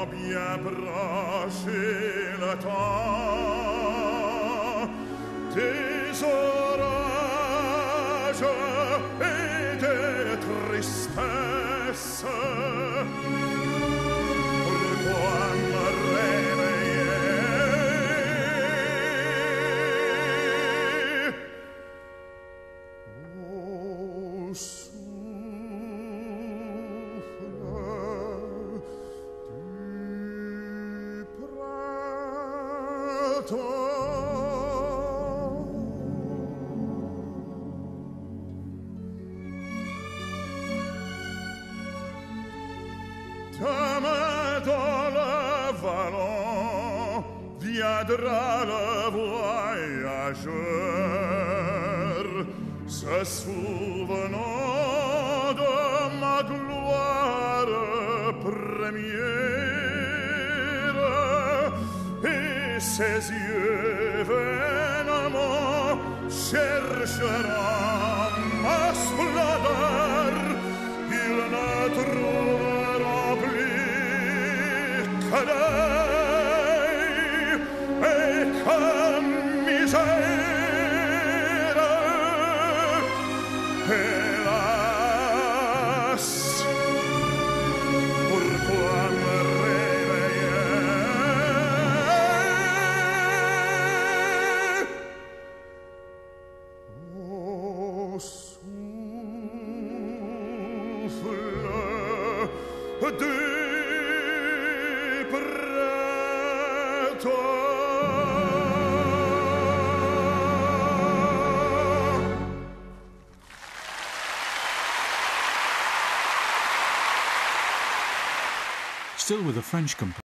abbia bracelata tesoraggio et delle tristezze viendra le voyageur, se souvenant de ma gloire première, ses yeux vainement chercheront ma splendeur, il ne trouvera plus que deuil et que misère. Hélas, Still with a French composer.